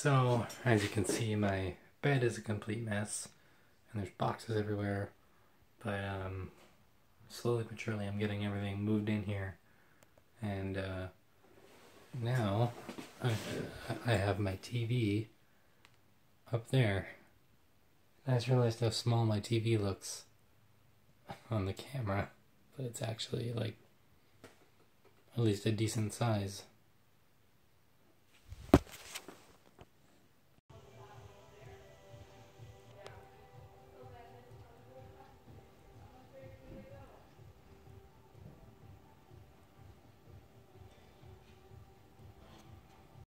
So, as you can see, my bed is a complete mess, and there's boxes everywhere, but um, slowly but surely I'm getting everything moved in here, and uh, now I, I have my TV up there. I just realized how small my TV looks on the camera, but it's actually like at least a decent size.